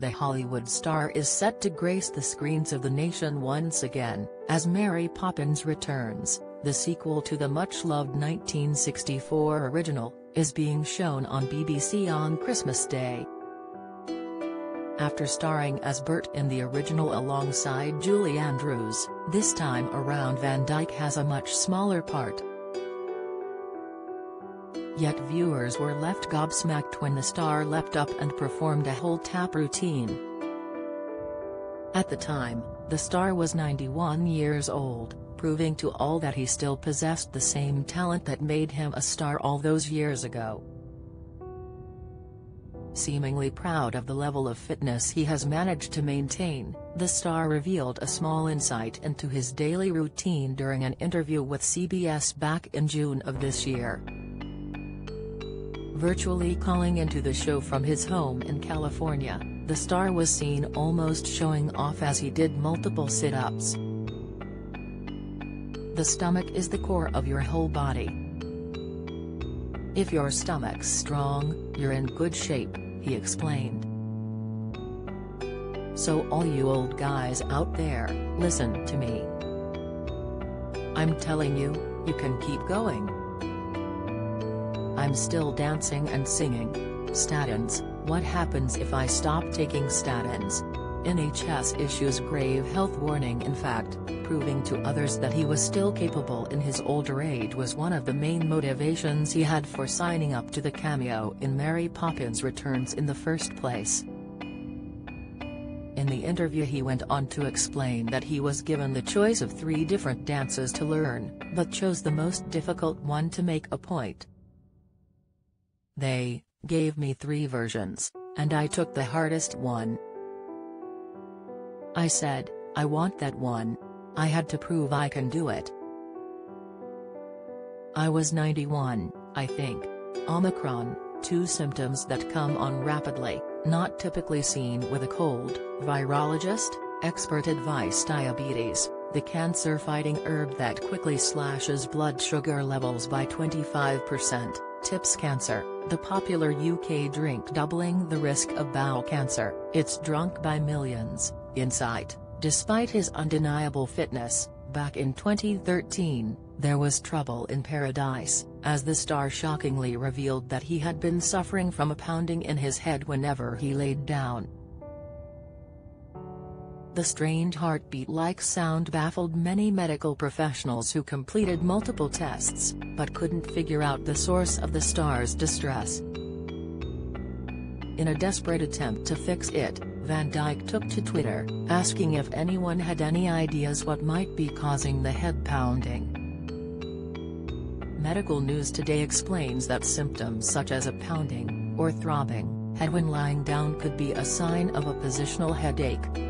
the Hollywood star is set to grace the screens of the nation once again, as Mary Poppins Returns, the sequel to the much-loved 1964 original, is being shown on BBC on Christmas Day. After starring as Bert in the original alongside Julie Andrews, this time around Van Dyke has a much smaller part. Yet viewers were left gobsmacked when the star leapt up and performed a whole tap routine. At the time, the star was 91 years old, proving to all that he still possessed the same talent that made him a star all those years ago. Seemingly proud of the level of fitness he has managed to maintain, the star revealed a small insight into his daily routine during an interview with CBS back in June of this year virtually calling into the show from his home in California, the star was seen almost showing off as he did multiple sit-ups. The stomach is the core of your whole body. If your stomach's strong, you're in good shape, he explained. So all you old guys out there, listen to me. I'm telling you, you can keep going. I'm still dancing and singing. Statins, what happens if I stop taking statins? NHS issues grave health warning in fact, proving to others that he was still capable in his older age was one of the main motivations he had for signing up to the cameo in Mary Poppins Returns in the first place. In the interview he went on to explain that he was given the choice of three different dances to learn, but chose the most difficult one to make a point. They gave me three versions, and I took the hardest one. I said, I want that one. I had to prove I can do it. I was 91, I think. Omicron, two symptoms that come on rapidly, not typically seen with a cold, virologist, expert advice diabetes, the cancer-fighting herb that quickly slashes blood sugar levels by 25%, tips cancer, the popular UK drink doubling the risk of bowel cancer, it's drunk by millions, insight. Despite his undeniable fitness, back in 2013, there was trouble in paradise, as the star shockingly revealed that he had been suffering from a pounding in his head whenever he laid down. The strange heartbeat-like sound baffled many medical professionals who completed multiple tests, but couldn't figure out the source of the star's distress. In a desperate attempt to fix it, Van Dyke took to Twitter, asking if anyone had any ideas what might be causing the head pounding. Medical News Today explains that symptoms such as a pounding, or throbbing, head when lying down could be a sign of a positional headache.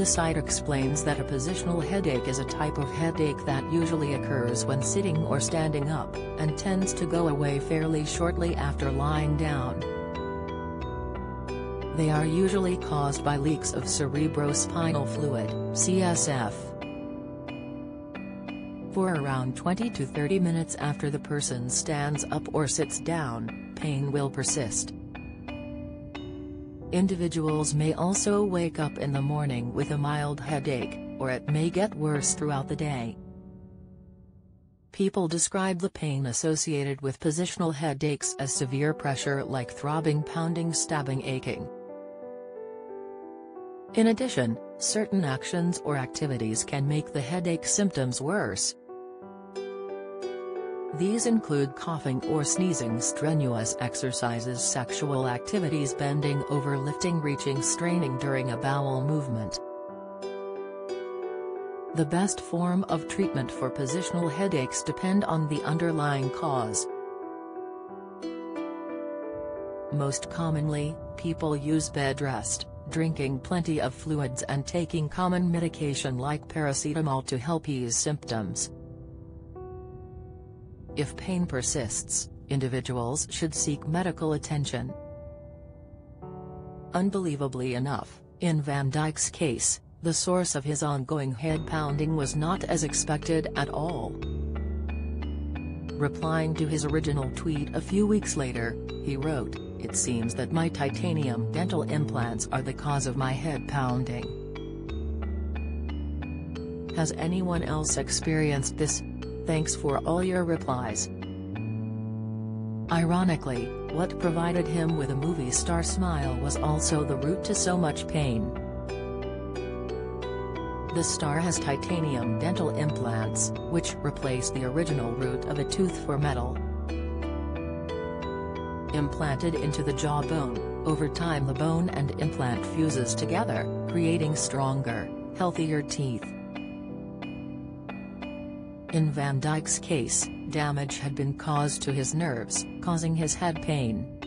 The site explains that a positional headache is a type of headache that usually occurs when sitting or standing up, and tends to go away fairly shortly after lying down. They are usually caused by leaks of cerebrospinal fluid CSF. For around 20 to 30 minutes after the person stands up or sits down, pain will persist. Individuals may also wake up in the morning with a mild headache, or it may get worse throughout the day. People describe the pain associated with positional headaches as severe pressure like throbbing pounding stabbing aching. In addition, certain actions or activities can make the headache symptoms worse, these include coughing or sneezing strenuous exercises sexual activities bending over lifting reaching straining during a bowel movement. The best form of treatment for positional headaches depend on the underlying cause. Most commonly, people use bed rest, drinking plenty of fluids and taking common medication like paracetamol to help ease symptoms. If pain persists, individuals should seek medical attention. Unbelievably enough, in Van Dyke's case, the source of his ongoing head pounding was not as expected at all. Replying to his original tweet a few weeks later, he wrote, It seems that my titanium dental implants are the cause of my head pounding. Has anyone else experienced this? Thanks for all your replies. Ironically, what provided him with a movie star smile was also the root to so much pain. The star has titanium dental implants, which replace the original root of a tooth for metal. Implanted into the jawbone, over time the bone and implant fuses together, creating stronger, healthier teeth. In Van Dyke's case, damage had been caused to his nerves, causing his head pain.